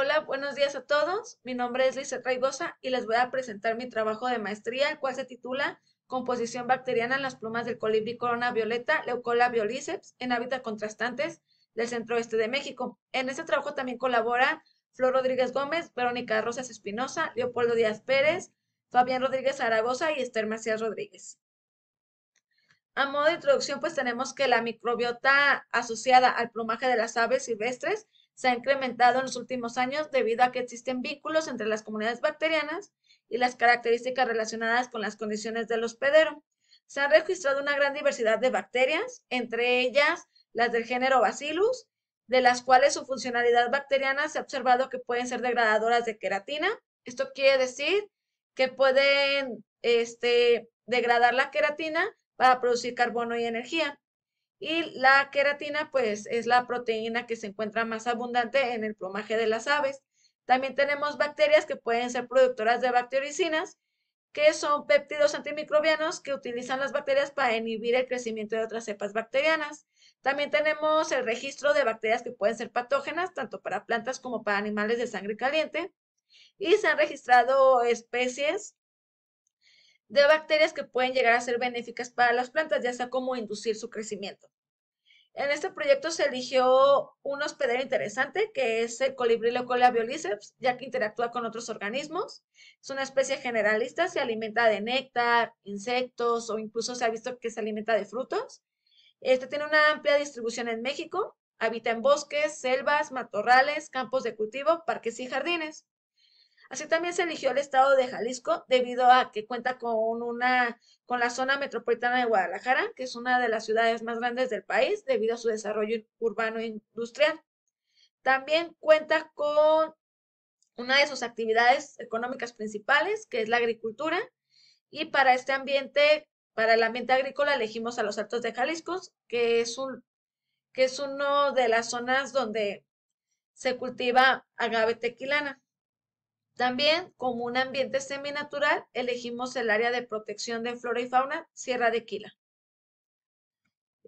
Hola, buenos días a todos. Mi nombre es Lizeth Raigosa y les voy a presentar mi trabajo de maestría, el cual se titula Composición bacteriana en las plumas del colibrí corona violeta, Leucola violiceps, en hábitat contrastantes del centro-oeste de México. En este trabajo también colabora Flor Rodríguez Gómez, Verónica Rosas Espinosa, Leopoldo Díaz Pérez, Fabián Rodríguez Zaragoza y Esther Macías Rodríguez. A modo de introducción, pues tenemos que la microbiota asociada al plumaje de las aves silvestres se ha incrementado en los últimos años debido a que existen vínculos entre las comunidades bacterianas y las características relacionadas con las condiciones del hospedero. Se ha registrado una gran diversidad de bacterias, entre ellas las del género Bacillus, de las cuales su funcionalidad bacteriana se ha observado que pueden ser degradadoras de queratina. Esto quiere decir que pueden este, degradar la queratina para producir carbono y energía. Y la queratina, pues, es la proteína que se encuentra más abundante en el plumaje de las aves. También tenemos bacterias que pueden ser productoras de bactericinas, que son péptidos antimicrobianos que utilizan las bacterias para inhibir el crecimiento de otras cepas bacterianas. También tenemos el registro de bacterias que pueden ser patógenas, tanto para plantas como para animales de sangre caliente. Y se han registrado especies de bacterias que pueden llegar a ser benéficas para las plantas, ya sea como inducir su crecimiento. En este proyecto se eligió un hospedero interesante, que es el colibrí Leucolia violiceps, ya que interactúa con otros organismos. Es una especie generalista, se alimenta de néctar, insectos o incluso se ha visto que se alimenta de frutos. Este tiene una amplia distribución en México, habita en bosques, selvas, matorrales, campos de cultivo, parques y jardines. Así también se eligió el estado de Jalisco debido a que cuenta con una con la zona metropolitana de Guadalajara, que es una de las ciudades más grandes del país debido a su desarrollo urbano e industrial. También cuenta con una de sus actividades económicas principales, que es la agricultura, y para este ambiente, para el ambiente agrícola elegimos a los Altos de Jalisco, que es un que es uno de las zonas donde se cultiva agave tequilana. También, como un ambiente seminatural, elegimos el área de protección de flora y fauna, Sierra de Quila.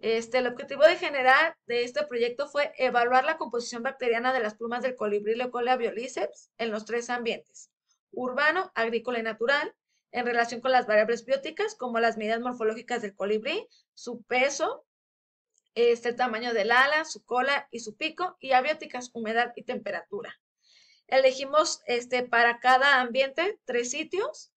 Este, el objetivo de general de este proyecto fue evaluar la composición bacteriana de las plumas del colibrí Leucolia violiceps en los tres ambientes, urbano, agrícola y natural, en relación con las variables bióticas, como las medidas morfológicas del colibrí, su peso, este tamaño del ala, su cola y su pico, y abióticas, humedad y temperatura. Elegimos este, para cada ambiente tres sitios.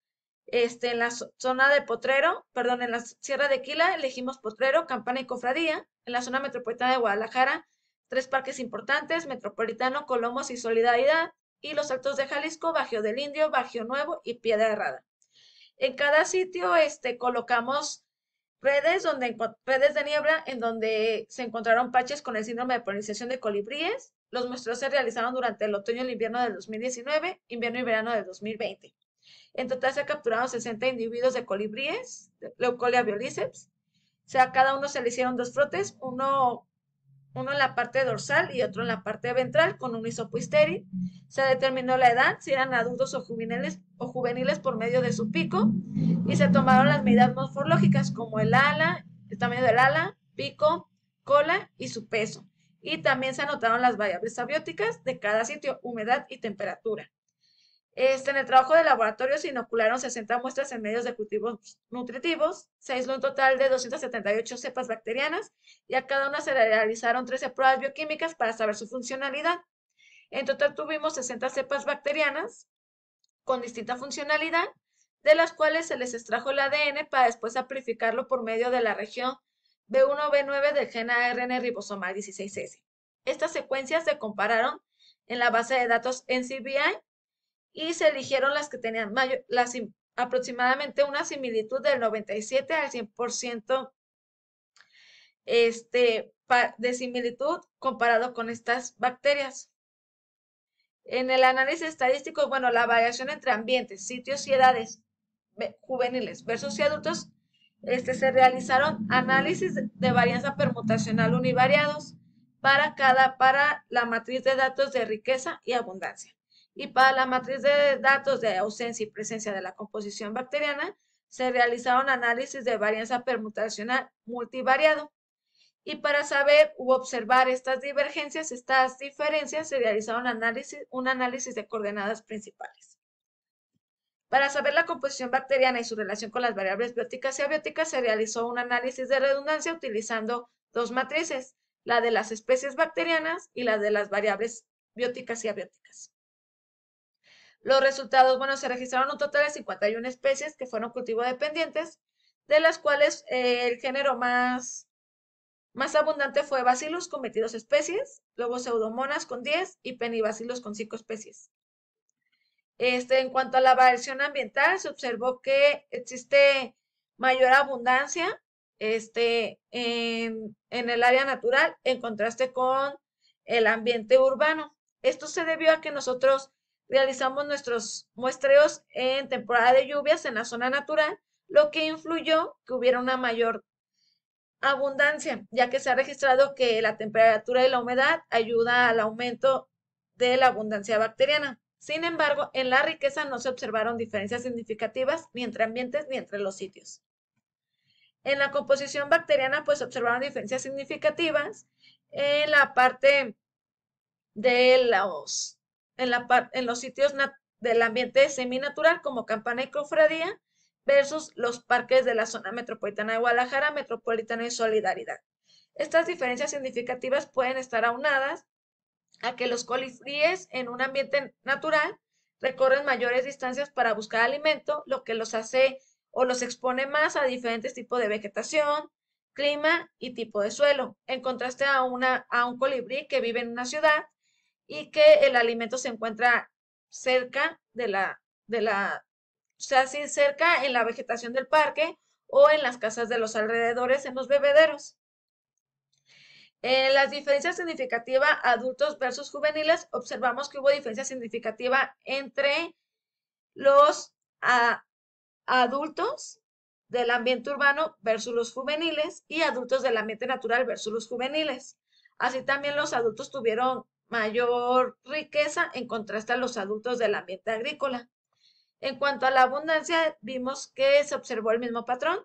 Este, en la zona de Potrero, perdón, en la Sierra de Quila elegimos Potrero, Campana y Cofradía. En la zona metropolitana de Guadalajara, tres parques importantes, Metropolitano, Colomos y Solidaridad. Y los Altos de Jalisco, Bajío del Indio, Bajío Nuevo y Piedra Herrada. En cada sitio este, colocamos redes, donde, redes de niebla en donde se encontraron parches con el síndrome de polinización de colibríes los muestreos se realizaron durante el otoño y el invierno del 2019, invierno y verano del 2020. En total se capturaron 60 individuos de colibríes, Leucolia violiceps. O sea, a cada uno se le hicieron dos frotes, uno, uno en la parte dorsal y otro en la parte ventral con un hisopo estéril. Se determinó la edad, si eran adultos o juveniles, o juveniles por medio de su pico, y se tomaron las medidas morfológicas como el ala, el tamaño del ala, pico, cola y su peso y también se anotaron las variables abióticas de cada sitio, humedad y temperatura. Este, en el trabajo de laboratorio se inocularon 60 muestras en medios de cultivos nutritivos, se aisló un total de 278 cepas bacterianas y a cada una se realizaron 13 pruebas bioquímicas para saber su funcionalidad. En total tuvimos 60 cepas bacterianas con distinta funcionalidad, de las cuales se les extrajo el ADN para después amplificarlo por medio de la región B1, B9 del gen ARN ribosomal 16S. Estas secuencias se compararon en la base de datos NCBI y se eligieron las que tenían mayor, aproximadamente una similitud del 97 al 100% este, de similitud comparado con estas bacterias. En el análisis estadístico, bueno, la variación entre ambientes, sitios y edades juveniles versus adultos este, se realizaron análisis de varianza permutacional univariados para cada, para la matriz de datos de riqueza y abundancia. Y para la matriz de datos de ausencia y presencia de la composición bacteriana, se realizaron análisis de varianza permutacional multivariado. Y para saber u observar estas divergencias, estas diferencias, se realizaron análisis, un análisis de coordenadas principales. Para saber la composición bacteriana y su relación con las variables bióticas y abióticas, se realizó un análisis de redundancia utilizando dos matrices, la de las especies bacterianas y la de las variables bióticas y abióticas. Los resultados, bueno, se registraron un total de 51 especies que fueron cultivo dependientes, de las cuales eh, el género más, más abundante fue Bacillus con 22 especies, luego Pseudomonas con 10 y Penibacillus con 5 especies. Este, en cuanto a la variación ambiental, se observó que existe mayor abundancia este, en, en el área natural en contraste con el ambiente urbano. Esto se debió a que nosotros realizamos nuestros muestreos en temporada de lluvias en la zona natural, lo que influyó que hubiera una mayor abundancia, ya que se ha registrado que la temperatura y la humedad ayuda al aumento de la abundancia bacteriana. Sin embargo, en la riqueza no se observaron diferencias significativas ni entre ambientes ni entre los sitios. En la composición bacteriana, pues observaron diferencias significativas en la parte de los en, la, en los sitios del ambiente seminatural como Campana y Cofradía versus los parques de la zona metropolitana de Guadalajara, Metropolitana y Solidaridad. Estas diferencias significativas pueden estar aunadas a que los colibríes en un ambiente natural recorren mayores distancias para buscar alimento, lo que los hace o los expone más a diferentes tipos de vegetación, clima y tipo de suelo, en contraste a, una, a un colibrí que vive en una ciudad y que el alimento se encuentra cerca de la, de la, o sea, sí, cerca en la vegetación del parque o en las casas de los alrededores, en los bebederos. En las diferencias significativas adultos versus juveniles, observamos que hubo diferencia significativa entre los adultos del ambiente urbano versus los juveniles y adultos del ambiente natural versus los juveniles. Así también los adultos tuvieron mayor riqueza en contraste a los adultos del ambiente agrícola. En cuanto a la abundancia, vimos que se observó el mismo patrón.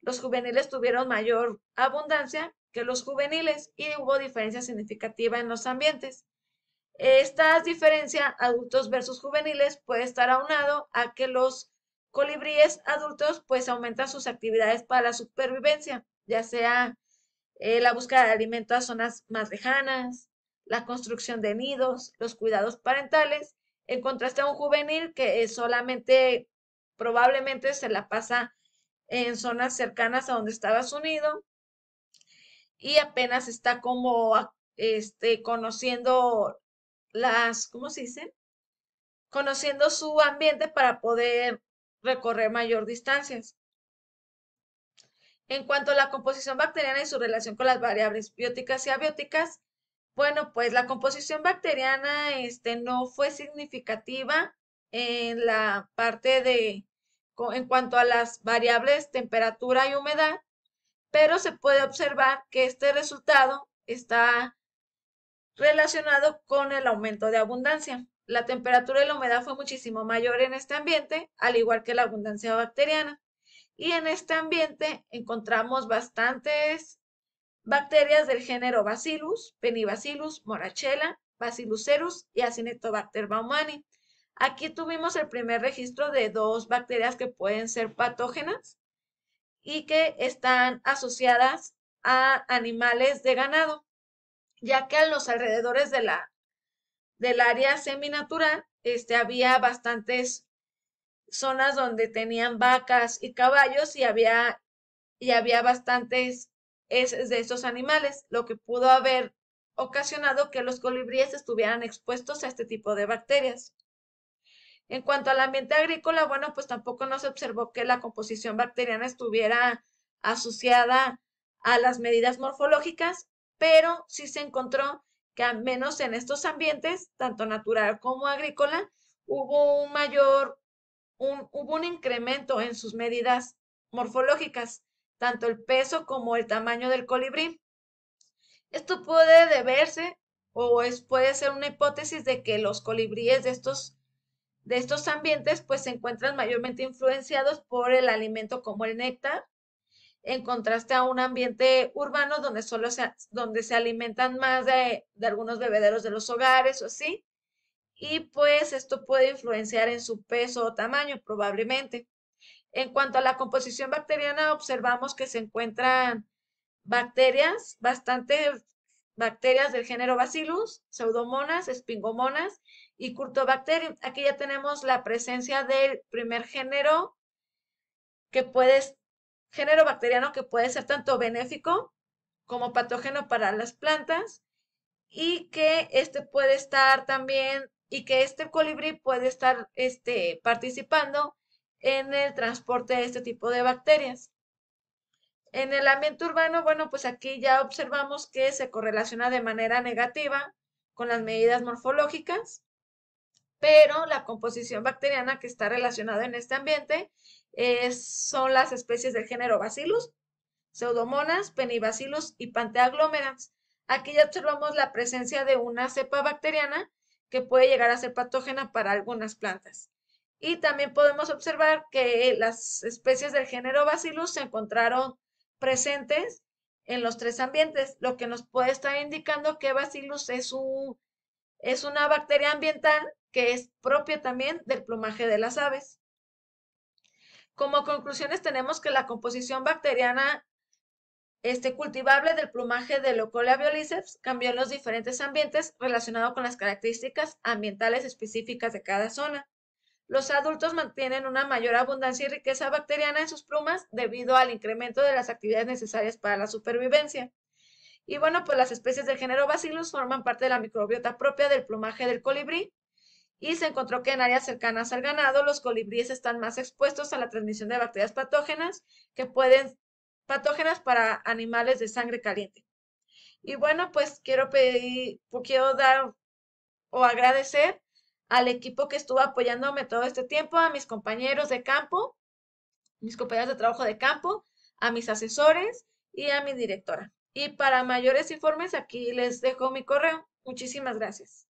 Los juveniles tuvieron mayor abundancia que los juveniles y hubo diferencia significativa en los ambientes. Esta diferencia, adultos versus juveniles, puede estar aunado a que los colibríes adultos pues aumentan sus actividades para la supervivencia, ya sea eh, la búsqueda de alimento a zonas más lejanas, la construcción de nidos, los cuidados parentales, en contraste a un juvenil que solamente probablemente se la pasa en zonas cercanas a donde estaba su nido y apenas está como este, conociendo las, ¿cómo se dice? Conociendo su ambiente para poder recorrer mayor distancias. En cuanto a la composición bacteriana y su relación con las variables bióticas y abióticas, bueno, pues la composición bacteriana este, no fue significativa en la parte de, en cuanto a las variables temperatura y humedad, pero se puede observar que este resultado está relacionado con el aumento de abundancia. La temperatura y la humedad fue muchísimo mayor en este ambiente, al igual que la abundancia bacteriana. Y en este ambiente encontramos bastantes Bacterias del género Bacillus, Penibacillus, Morachella, Bacillus cerus y Acinetobacter baumani. Aquí tuvimos el primer registro de dos bacterias que pueden ser patógenas y que están asociadas a animales de ganado, ya que a los alrededores de la, del área seminatural este, había bastantes zonas donde tenían vacas y caballos y había, y había bastantes es de estos animales, lo que pudo haber ocasionado que los colibríes estuvieran expuestos a este tipo de bacterias. En cuanto al ambiente agrícola, bueno, pues tampoco no se observó que la composición bacteriana estuviera asociada a las medidas morfológicas, pero sí se encontró que al menos en estos ambientes, tanto natural como agrícola, hubo un mayor, un, hubo un incremento en sus medidas morfológicas tanto el peso como el tamaño del colibrí. Esto puede deberse o es, puede ser una hipótesis de que los colibríes de estos, de estos ambientes pues se encuentran mayormente influenciados por el alimento como el néctar en contraste a un ambiente urbano donde solo se, donde se alimentan más de, de algunos bebederos de los hogares o así. Y pues esto puede influenciar en su peso o tamaño probablemente. En cuanto a la composición bacteriana, observamos que se encuentran bacterias, bastante bacterias del género Bacillus, pseudomonas, espingomonas y curtobacterium. Aquí ya tenemos la presencia del primer género que puede, género bacteriano que puede ser tanto benéfico como patógeno para las plantas y que este puede estar también y que este colibrí puede estar este, participando en el transporte de este tipo de bacterias. En el ambiente urbano, bueno, pues aquí ya observamos que se correlaciona de manera negativa con las medidas morfológicas, pero la composición bacteriana que está relacionada en este ambiente son las especies del género Bacillus, Pseudomonas, Penibacillus y Panteaglomerans. Aquí ya observamos la presencia de una cepa bacteriana que puede llegar a ser patógena para algunas plantas. Y también podemos observar que las especies del género Bacillus se encontraron presentes en los tres ambientes, lo que nos puede estar indicando que Bacillus es, un, es una bacteria ambiental que es propia también del plumaje de las aves. Como conclusiones tenemos que la composición bacteriana este, cultivable del plumaje de Locolia violiceps cambió en los diferentes ambientes relacionado con las características ambientales específicas de cada zona. Los adultos mantienen una mayor abundancia y riqueza bacteriana en sus plumas debido al incremento de las actividades necesarias para la supervivencia. Y bueno, pues las especies del género Bacillus forman parte de la microbiota propia del plumaje del colibrí y se encontró que en áreas cercanas al ganado los colibríes están más expuestos a la transmisión de bacterias patógenas que pueden patógenas para animales de sangre caliente. Y bueno, pues quiero pedir, quiero dar o agradecer al equipo que estuvo apoyándome todo este tiempo, a mis compañeros de campo, mis compañeros de trabajo de campo, a mis asesores y a mi directora. Y para mayores informes aquí les dejo mi correo. Muchísimas gracias.